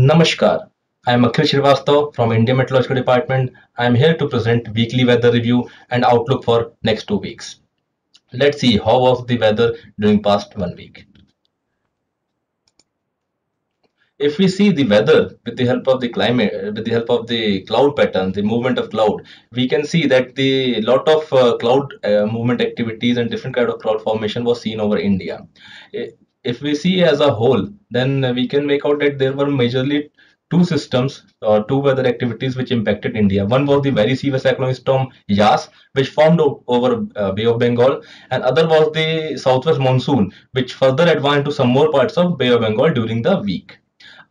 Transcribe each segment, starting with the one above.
Namaskar. I am Akhil Srivastava from India Meteorological Department. I am here to present weekly weather review and outlook for next two weeks. Let's see how was the weather during past one week. If we see the weather with the help of the climate, with the help of the cloud pattern, the movement of cloud, we can see that the lot of uh, cloud uh, movement activities and different kind of cloud formation was seen over India if we see as a whole, then we can make out that there were majorly two systems or two weather activities which impacted India. One was the very severe cyclone storm Yas, which formed over uh, Bay of Bengal, and other was the southwest monsoon, which further advanced to some more parts of Bay of Bengal during the week.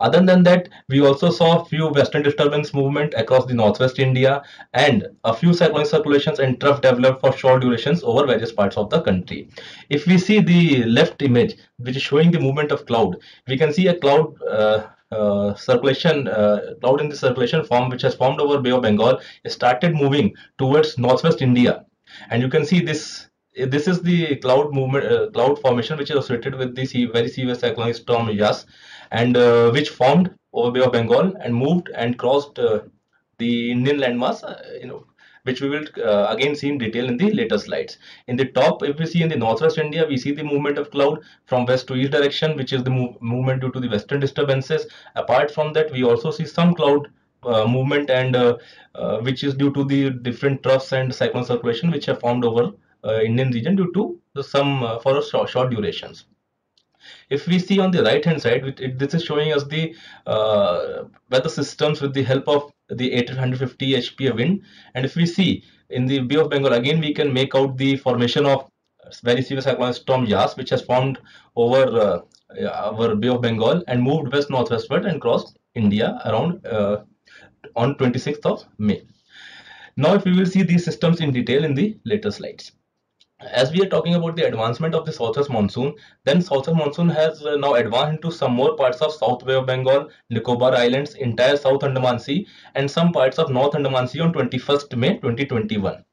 Other than that, we also saw a few western disturbance movement across the northwest India and a few cyclonic circulations and trough developed for short durations over various parts of the country. If we see the left image, which is showing the movement of cloud, we can see a cloud uh, uh, circulation uh, cloud in the circulation form which has formed over Bay of Bengal started moving towards northwest India and you can see this this is the cloud movement uh, cloud formation which is associated with the very severe cyclonic storm Yas and uh, which formed over Bay of Bengal and moved and crossed uh, the Indian landmass, uh, you know, which we will uh, again see in detail in the later slides. In the top, if we see in the northwest India, we see the movement of cloud from west to east direction, which is the move movement due to the western disturbances. Apart from that, we also see some cloud uh, movement and uh, which is due to the different troughs and cyclone circulation which have formed over Indian region due to some for short, short durations. If we see on the right hand side, it, it, this is showing us the uh, weather systems with the help of the 850 HP wind. And if we see in the Bay of Bengal, again we can make out the formation of very severe cyclone storm Yas, which has formed over uh, our Bay of Bengal and moved west northwestward and crossed India around uh, on 26th of May. Now, if we will see these systems in detail in the later slides as we are talking about the advancement of the southwest monsoon, then southwest monsoon has uh, now advanced into some more parts of South Bay of Bengal, Nicobar Islands, entire South Andaman Sea, and some parts of North Andaman Sea on 21st May 2021.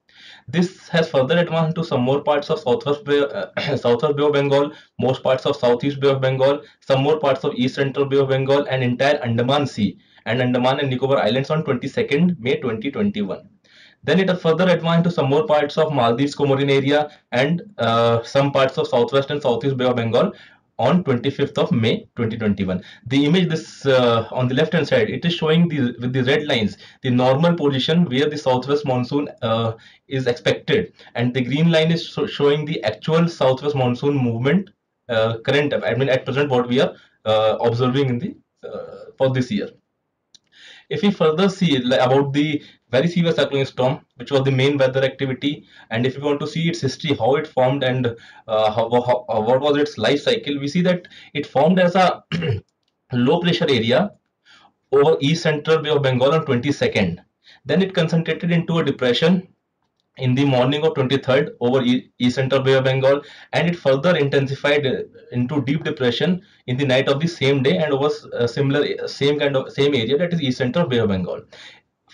This has further advanced into some more parts of Southwest Bay, uh, Southwest Bay of Bengal, most parts of Southeast Bay of Bengal, some more parts of East Central Bay of Bengal, and entire Andaman Sea and Andaman and Nicobar Islands on 22nd May 2021. Then it further advanced to some more parts of Maldives Comorin area and uh, some parts of southwest and southeast Bay of Bengal on 25th of May 2021. The image this uh, on the left hand side, it is showing the with the red lines the normal position where the southwest monsoon uh, is expected, and the green line is showing the actual southwest monsoon movement uh, current. I mean at present what we are uh, observing in the uh, for this year. If we further see about the very severe cyclone storm, which was the main weather activity, and if we want to see its history, how it formed and uh, how, how, uh, what was its life cycle, we see that it formed as a low pressure area over east central Bay of Bengal on 22nd. Then it concentrated into a depression in the morning of 23rd over east central bay of bengal and it further intensified uh, into deep depression in the night of the same day and over uh, similar same kind of same area that is east central bay of bengal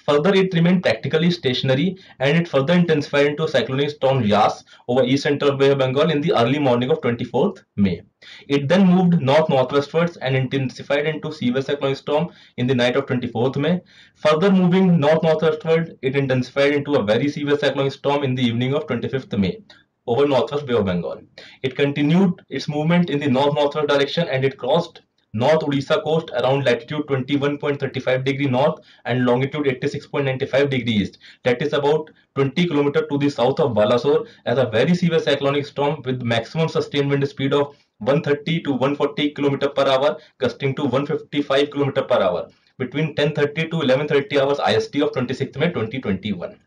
Further, it remained practically stationary and it further intensified into cyclonic storm Yas over east central Bay of Bengal in the early morning of 24th May. It then moved north-northwestwards and intensified into severe cyclonic storm in the night of 24th May. Further moving north-northwestward, it intensified into a very severe cyclonic storm in the evening of 25th May over northwest Bay of Bengal. It continued its movement in the north-northwest direction and it crossed North Odisha coast around latitude 21.35 degree north and longitude 86.95 degree east. That is about 20 km to the south of Balasore as a very severe cyclonic storm with maximum sustained wind speed of 130 to 140 km per hour gusting to 155 km per hour between 10:30 to 11:30 hours IST of 26th May 2021.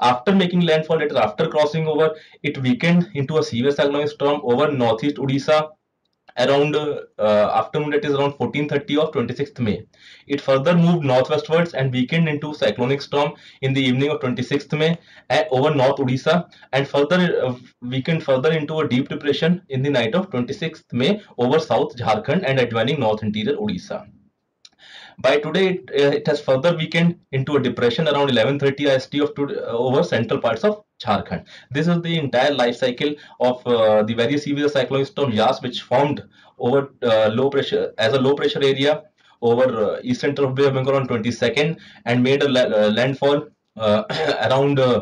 After making landfall, it is after crossing over, it weakened into a severe cyclonic storm over northeast Odisha around uh, afternoon that is around 14:30 of 26th May. It further moved northwestwards and weakened into cyclonic storm in the evening of 26th May over North Odisha and further uh, weakened further into a deep depression in the night of 26th May over South Jharkhand and adjoining North Interior Odisha. By today, it, uh, it, has further weakened into a depression around 11:30 IST of to, uh, over central parts of Jharkhand. This is the entire life cycle of uh, the very severe cyclone storm Yas, which formed over uh, low pressure as a low pressure area over uh, east center of Bay of Bengal on 22nd and made a la uh, landfall uh, around uh,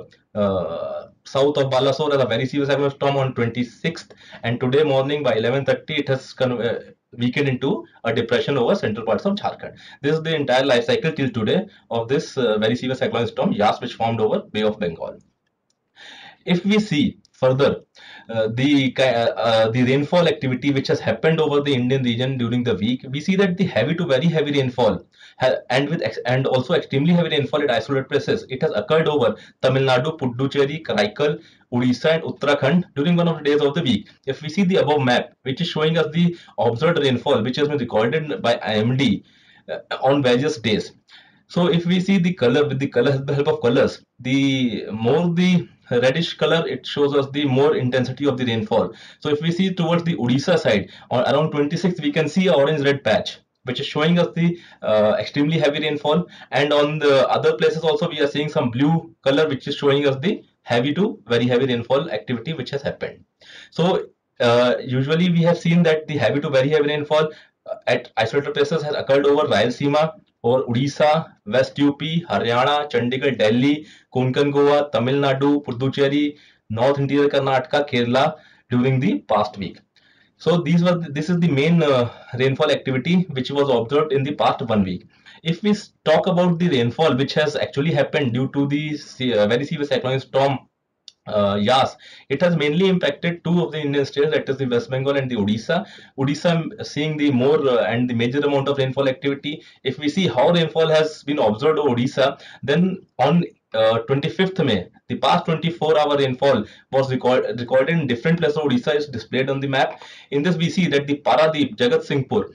south of Balasore as a very severe cyclone storm on 26th and today morning by 11.30 it has weakened into a depression over central parts of Jharkhand. This is the entire life cycle till today of this very severe cyclone storm Yas which formed over Bay of Bengal. If we see further uh, the uh, uh, the rainfall activity which has happened over the Indian region during the week, we see that the heavy to very heavy rainfall and with and also extremely heavy rainfall at isolated places, it has occurred over Tamil Nadu, Puducherry, Karaikal, Odisha and Uttarakhand during one of the days of the week. If we see the above map, which is showing us the observed rainfall which has been recorded by IMD uh, on various days. So if we see the color with the color the help of colors, the more the reddish color it shows us the more intensity of the rainfall. So if we see towards the Odisha side or around 26 we can see a orange red patch which is showing us the uh, extremely heavy rainfall. And on the other places also we are seeing some blue color which is showing us the heavy to very heavy rainfall activity which has happened. So uh, usually we have seen that the heavy to very heavy rainfall uh, at isolated places has occurred over Rayalaseema और Orissa west UP Haryana Chandigarh Delhi Konkan Goa Tamil Nadu Puducherry north interior Karnataka Kerala during the past week so this this is the main rainfall activity which was observe in the past one week If we talk about the rainfall, which has actually happened due to the uh, very severe cyclone storm uh, it has mainly impacted two of the Indian states, that is the West Bengal and the Odisha. Odisha seeing the more uh, and the major amount of rainfall activity. If we see how rainfall has been observed over Odisha, then on uh, 25th May, the past 24 hour rainfall was record, recorded in different places of Odisha is displayed on the map. In this we see that the Paradeep, Jagat Singhpur,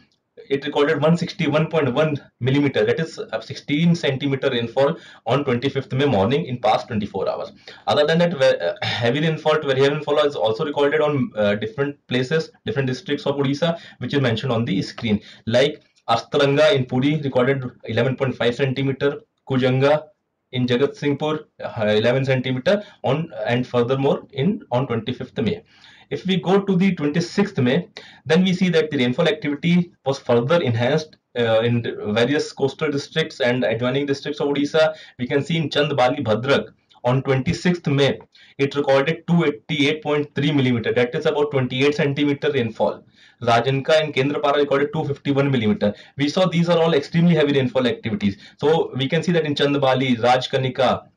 it recorded 161.1 millimeter that is 16 centimeter rainfall on 25th May morning in past 24 hours. Other than that uh, heavy rainfall very heavy rainfall is also recorded on uh, different places different districts of Odisha which is mentioned on the screen. Like Astaranga in Puri recorded 11.5 centimeter Kujanga in Jagat Singhpur uh, 11 centimeter on and furthermore in on 25th May if we go to the 26th May, then we see that the rainfall activity was further enhanced uh, in various coastal districts and adjoining districts of Odisha. We can see in Chandbali, Bhadrak on 26th May, it recorded 288.3 millimeter. That is about 28 centimeter rainfall. Rajanka and Kendrapara recorded 251 millimeter. We saw these are all extremely heavy rainfall activities. So we can see that in Chandbali, Rajkanika,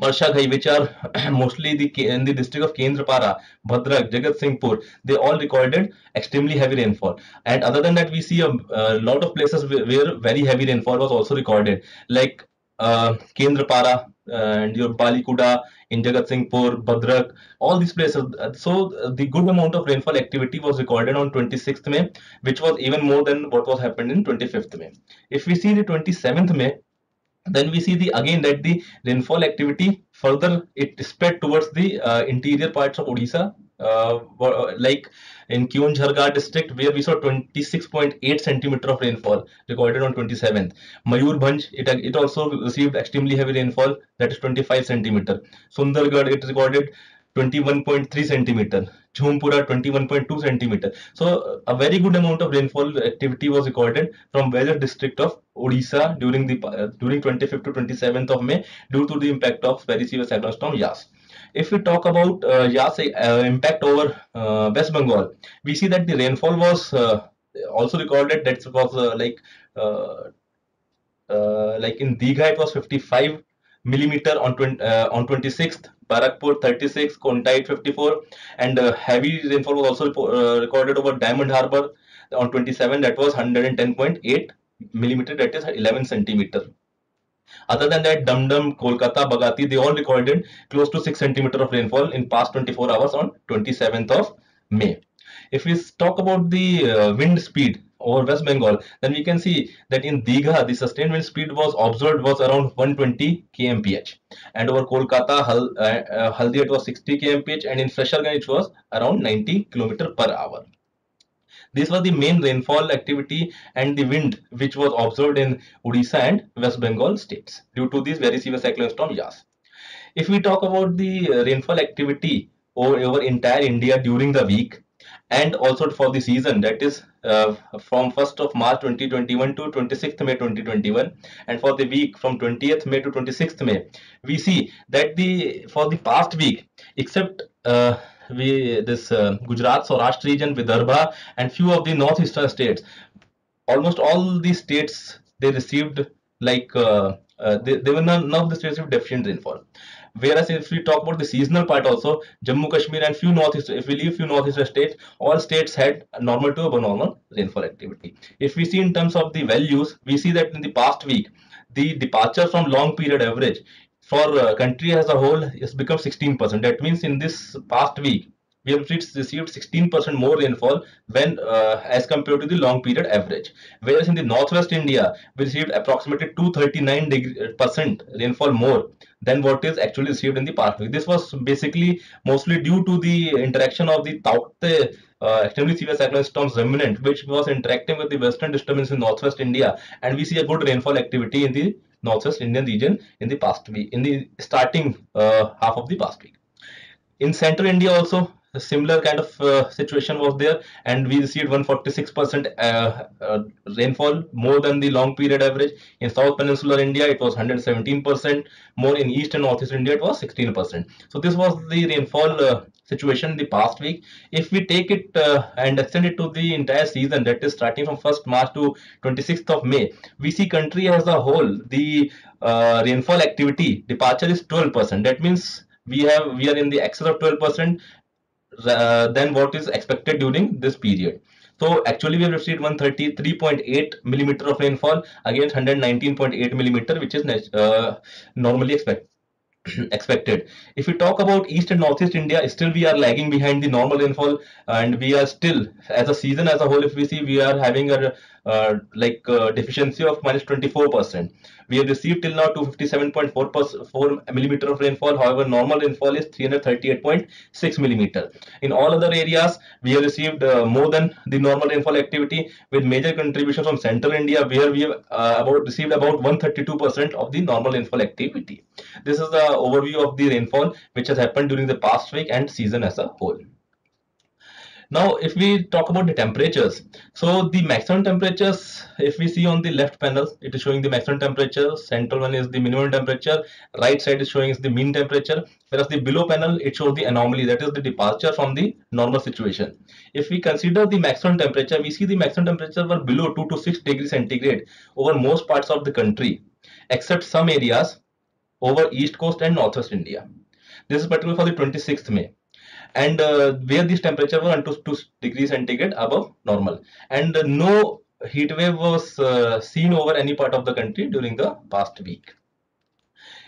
Galatpur, Barshaghai, which are mostly the in the district of Kendrapara, Bhadrak, Jagat Singhpur, they all recorded extremely heavy rainfall. And other than that, we see a, a lot of places where, very heavy rainfall was also recorded, like uh, Kendrapara uh, and your Balikuda in Jagat Singhpur, Bhadrak, all these places. Uh, so uh, the good amount of rainfall activity was recorded on 26th May, which was even more than what was happened in 25th May. If we see the 27th May, then we see the again that the rainfall activity further it spread towards the uh, interior parts of Odisha uh, like in Keonjhar district where we saw 26.8 centimeter of rainfall recorded on 27th. Mayurbhanj it, it also received extremely heavy rainfall that is 25 centimeter. Sundargarh it recorded 21.3 centimeter Jhumpura 21.2 centimeter. So a very good amount of rainfall activity was recorded from various district of Odisha during the uh, during 25th to 27th of May due to the impact of very severe cyclone storm Yas. If we talk about uh, Yas uh, impact over uh, West Bengal we see that the rainfall was uh, also recorded. That was uh, like uh, like in Digha it was 55 millimeter on 20, uh, on 26th, Barrackpore 36, Kontait 54, and uh, heavy rainfall was also uh, recorded over Diamond Harbour on 27. That was 110.8 millimeter. That is 11 centimeter. Other than that, Dum Dum, Kolkata, Bagati, they all recorded close to 6 centimeter of rainfall in past 24 hours on 27th of May. If we talk about the uh, wind speed, over West Bengal, then we can see that in Digha, the sustained wind speed was observed was around 120 kmph. And over Kolkata, Hal, uh, uh, Haldia, it was 60 kmph. And in Frasergunj, it was around 90 km per hour. These were the main rainfall activity and the wind which was observed in Odisha and West Bengal states due to this very severe cyclone storm Yas. If we talk about the rainfall activity over, over entire India during the week, and also for the season that is uh, from 1st of March 2021 to 26th May 2021 and for the week from 20th May to 26th May we see that the for the past week except uh, we this uh, Gujarat Saurashtra region Vidarbha and few of the northeastern states almost all the states they received like uh, uh, they, they were none, none of the states with deficient rainfall Whereas if we talk about the seasonal part also, Jammu Kashmir and few northeast, if we leave few northeastern states, all states had normal to above normal rainfall activity. If we see in terms of the values, we see that in the past week, the departure from long period average for uh, country as a whole has become 16%. That means in this past week, we have received 16% more rainfall when uh, as compared to the long period average. Whereas in the northwest India, we received approximately 239% rainfall more than what is actually received in the past week. This was basically mostly due to the interaction of the Taukte uh, extremely severe cyclone storms remnant, which was interacting with the western disturbance in northwest India, and we see a good rainfall activity in the northwest Indian region in the past week, in the starting uh, half of the past week. In central India also, similar kind of uh, situation was there and we received 146% uh, uh, rainfall more than the long period average. In south peninsular india it was 117% more in east and northeast india it was 16% so this was the rainfall uh, situation in the past week. If we take it uh, and extend it to the entire season that is starting from 1st march to 26th of may we see country as a whole the rainfall activity departure is 12% that means we have we are in the excess of 12 percent uh, than what is expected during this period. So actually we have received 133.8 millimeter of rainfall against 119.8 millimeter which is uh, normally expected expected. If we talk about east and northeast India, still we are lagging behind the normal rainfall, and we are still, as a season as a whole, if we see, we are having a uh, like uh, deficiency of minus 24 percent. We have received till now 257.4 millimeter of rainfall. However, normal rainfall is 338.6 millimeter. In all other areas, we have received uh, more than the normal rainfall activity, with major contribution from central India, where we have uh, about received about 132 percent of the normal rainfall activity. This is the overview of the rainfall which has happened during the past week and season as a whole. Now, if we talk about the temperatures, so the maximum temperatures, if we see on the left panel, it is showing the maximum temperature, central one is the minimum temperature, right side is showing is the mean temperature, whereas the below panel, it shows the anomaly, that is the departure from the normal situation. If we consider the maximum temperature, we see the maximum temperature were below 2 to 6 degrees centigrade over most parts of the country, except some areas over east coast and northwest India. This is particularly for the 26th May and uh, where this temperature was 2 degrees centigrade above normal. And uh, no heat wave was uh, seen over any part of the country during the past week.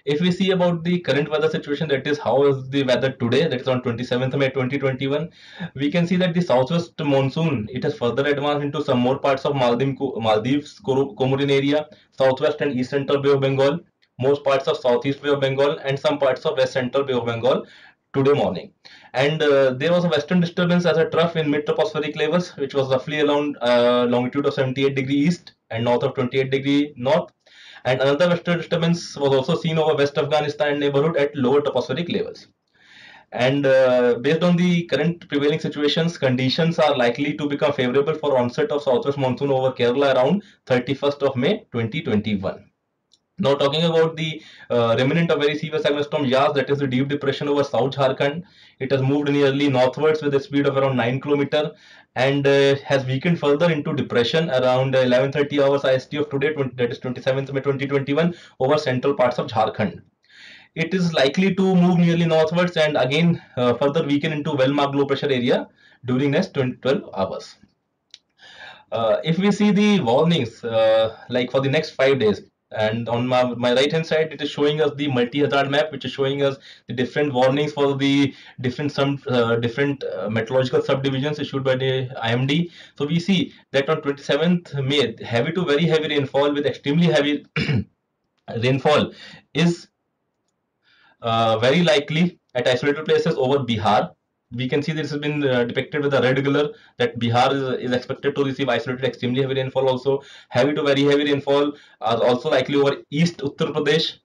If we see about the current weather situation that is how is the weather today? That is on 27th may 2021 we can see that the southwest monsoon it has further advanced into some more parts of maldives maldives comorin area southwest and east central bay of bengal most parts of southeast bay of bengal and some parts of west central bay of bengal today morning. And uh, there was a western disturbance as a trough in mid-tropospheric levels which was roughly around uh, longitude of 78 degree east and north of 28 degree north. And another western disturbance was also seen over west afghanistan neighborhood at lower tropospheric levels. And uh, based on the current prevailing situations conditions are likely to become favorable for onset of southwest monsoon over kerala around 31st of may 2021 now talking about the uh, remnant of very severe cyclone storm Yas, that is the deep depression over South Jharkhand. It has moved nearly northwards with a speed of around 9 km and uh, has weakened further into depression around 11.30 hours IST of today, 20, that is 27th May 2021 over central parts of Jharkhand. It is likely to move nearly northwards and again uh, further weaken into well-marked low pressure area during next 12 hours. Uh, if we see the warnings uh, like for the next five days and on my, my right hand side it is showing us the multi-hazard map which is showing us the different warnings for the different some uh, different uh, meteorological subdivisions issued by the IMD so we see that on 27th May heavy to very heavy rainfall with extremely heavy rainfall is uh, very likely at isolated places over Bihar we can see this has been uh, depicted with a red color that Bihar is, is, expected to receive isolated extremely heavy rainfall also. Heavy to very heavy rainfall are also likely over East Uttar Pradesh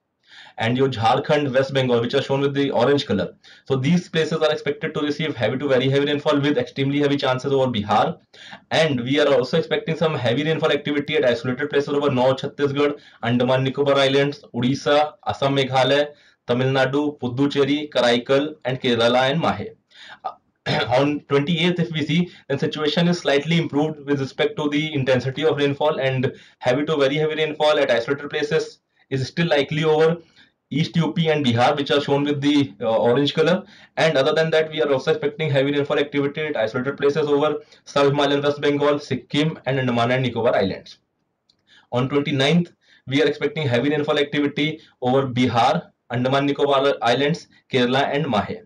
and your Jharkhand, West Bengal, which are shown with the orange color. So these places are expected to receive heavy to very heavy rainfall with extremely heavy chances over Bihar. And we are also expecting some heavy rainfall activity at isolated places over North Chhattisgarh, Andaman Nicobar Islands, Odisha, Assam Meghalaya, Tamil Nadu, Puducherry, Karaikal, and Kerala and Mahe. on 28th if we see then situation is slightly improved with respect to the intensity of rainfall and heavy to very heavy rainfall at isolated places is still likely over. East UP and Bihar which are shown with the uh, orange color. And other than that we are also expecting heavy rainfall activity at isolated places over Sub-Himalayan West Bengal, Sikkim and Andaman and Nicobar Islands. On 29th we are expecting heavy rainfall activity over Bihar, Andaman Nicobar Islands, Kerala and Mahe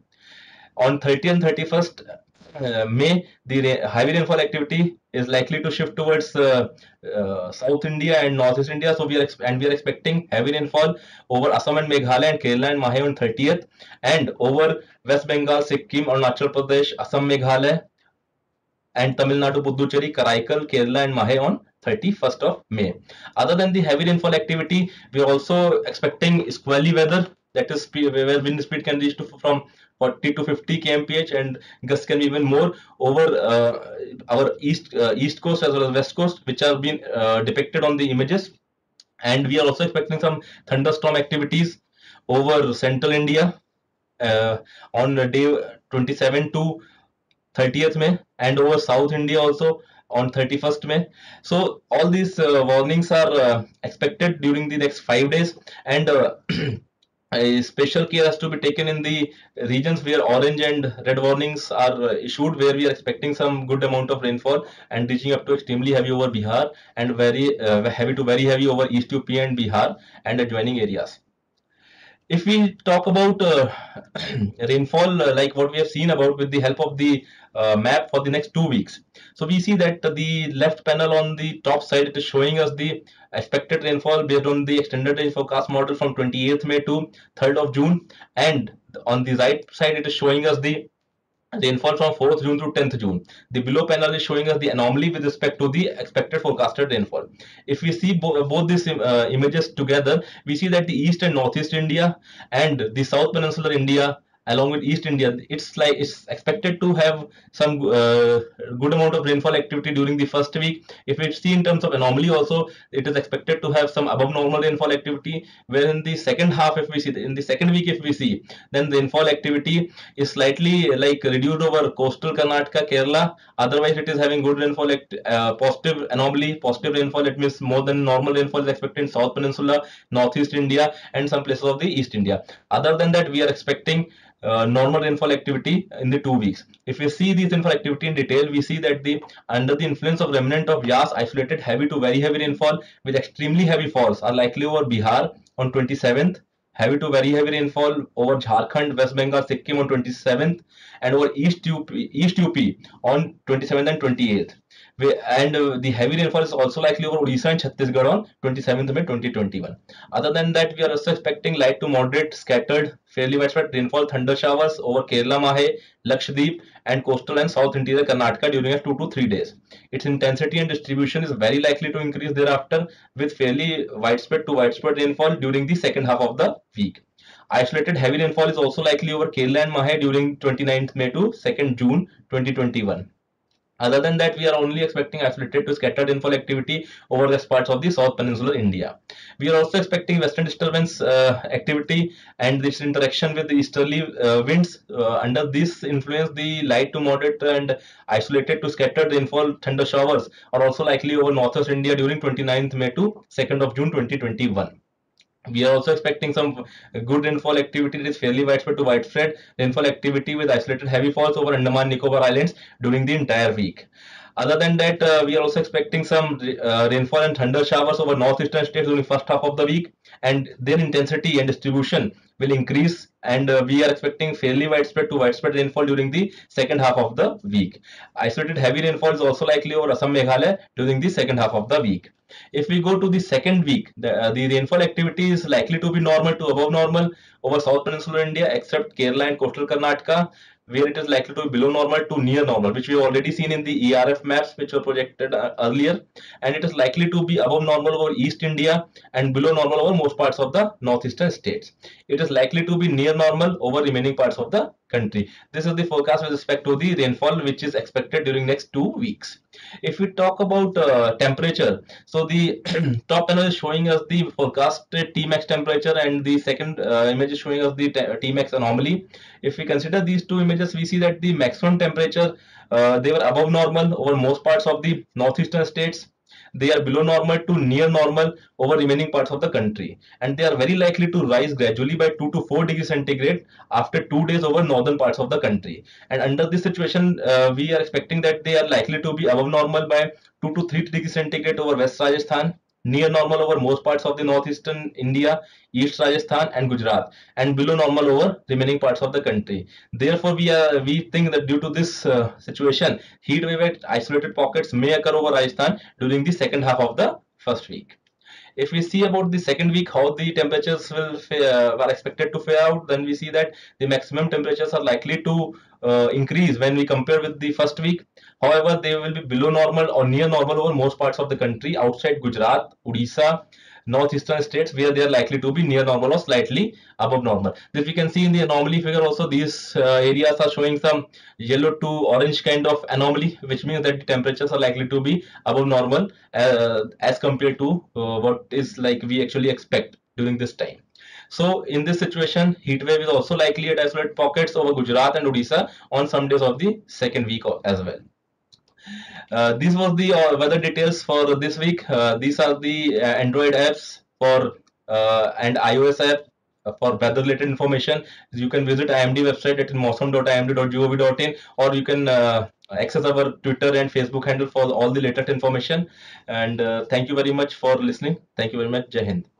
on 30th and 31st uh, May, the heavy rainfall activity is likely to shift towards uh, uh, South India and Northeast India. So we are and we are expecting heavy rainfall over Assam and Meghalaya and Kerala and Mahe on 30th, and over West Bengal, Sikkim, Arunachal Pradesh, Assam, Meghalaya, and Tamil Nadu, Puducherry, Karaikal, Kerala, and Mahe on 31st of May. Other than the heavy rainfall activity, we are also expecting squally weather that is where wind speed can reach to from 40 to 50 kmph and gusts can be even more over uh, our east uh, east coast as well as west coast which have been uh, depicted on the images. And we are also expecting some thunderstorm activities over central india uh, on day 27 to 30th may and over south india also on 31st may. So all these uh, warnings are uh, expected during the next five days. And a special care has to be taken in the regions where orange and red warnings are issued where we are expecting some good amount of rainfall and reaching up to extremely heavy over Bihar and very uh, heavy to very heavy over East UP and Bihar and adjoining areas if we talk about uh, rainfall uh, like what we have seen about with the help of the uh, map for the next two weeks. So we see that the left panel on the top side it is showing us the expected rainfall based on the extended range forecast model from 28th may to 3rd of june. And on the right side it is showing us the rainfall from 4th June to 10th June. The below panel is showing us the anomaly with respect to the expected forecasted rainfall. If we see bo both these uh, images together, we see that the east and northeast India and the south peninsular India along with East India, it's like it's expected to have some uh, good amount of rainfall activity during the first week. If we see in terms of anomaly also, it is expected to have some above normal rainfall activity. Where in the second half, if we see in the second week, if we see, then the rainfall activity is slightly like reduced over coastal Karnataka, Kerala. Otherwise, it is having good rainfall, uh, positive anomaly, positive rainfall. It means more than normal rainfall is expected in South Peninsula, Northeast India, and some places of the East India. Other than that, we are expecting uh, normal rainfall activity in the two weeks. If we see this rainfall activity in detail, we see that the under the influence of remnant of Yas, isolated heavy to very heavy rainfall with extremely heavy falls are likely over Bihar on 27th, heavy to very heavy rainfall over Jharkhand, West Bengal, Sikkim on 27th, and over East UP, East UP on 27th and 28th and uh, the heavy rainfall is also likely over Odisha and Chhattisgarh on 27th May 2021. Other than that, we are also expecting light to moderate scattered fairly widespread rainfall thunder showers over Kerala, Mahe, Lakshadweep and coastal and south interior Karnataka during a 2 to 3 days. Its intensity and distribution is very likely to increase thereafter with fairly widespread to widespread rainfall during the second half of the week. Isolated heavy rainfall is also likely over Kerala and Mahe during 29th May to 2nd June 2021. Other than that, we are only expecting isolated to scattered rainfall activity over the parts of the South Peninsular India. We are also expecting western disturbance uh, activity and this interaction with the easterly uh, winds. Uh, under this influence, the light to moderate and isolated to scattered rainfall thunder showers are also likely over northwest India during 29th May to 2nd of June 2021 we are also expecting some good rainfall activity that is fairly widespread to widespread rainfall activity with isolated heavy falls over Andaman Nicobar Islands during the entire week. Other than that, uh, we are also expecting some uh, rainfall and thunder showers over northeastern states during the first half of the week, and their intensity and distribution will increase. And uh, we are expecting fairly widespread to widespread rainfall during the second half of the week. Isolated heavy rainfall is also likely over Assam Meghalaya during the second half of the week. If we go to the second week, the, uh, the rainfall activity is likely to be normal to above normal over South Peninsular India, except Kerala and coastal Karnataka where it is likely to be below normal to near normal, which we have already seen in the ERF maps which were projected uh, earlier, and it is likely to be above normal over East India and below normal over most parts of the northeastern states. It is likely to be near normal over remaining parts of the country. This is the forecast with respect to the rainfall which is expected during next two weeks. If we talk about uh, temperature, so the top panel is showing us the forecasted Tmax temperature and the second uh, image is showing us the Tmax anomaly. If we consider these two images, we see that the maximum temperature uh, they were above normal over most parts of the northeastern states they are below normal to near normal over remaining parts of the country. And they are very likely to rise gradually by 2 to 4 degrees centigrade after 2 days over northern parts of the country. And under this situation uh, we are expecting that they are likely to be above normal by 2 to 3 degrees centigrade over west rajasthan near normal over most parts of the northeastern India, East Rajasthan and Gujarat and below normal over remaining parts of the country. Therefore, we are, we think that due to this uh, situation, heat wave at isolated pockets may occur over Rajasthan during the second half of the first week. If we see about the second week, how the temperatures will uh, are expected to fare out, then we see that the maximum temperatures are likely to uh, increase when we compare with the first week. However, they will be below normal or near normal over most parts of the country outside Gujarat, Odisha, northeastern states where they are likely to be near normal or slightly above normal. This we can see in the anomaly figure also these uh, areas are showing some yellow to orange kind of anomaly which means that the temperatures are likely to be above normal uh, as compared to uh, what is like we actually expect during this time. So in this situation, heat wave is also likely at isolated pockets over Gujarat and Odisha on some days of the second week as well. Uh, was the uh, weather details for this week. Uh, these are the uh, Android apps for uh, and iOS app for weather related information. You can visit IMD website at mausam.imd.gov.in or you can access our Twitter and Facebook handle for all the latest information. And thank you very much for listening. Thank you very much. Jai Hind.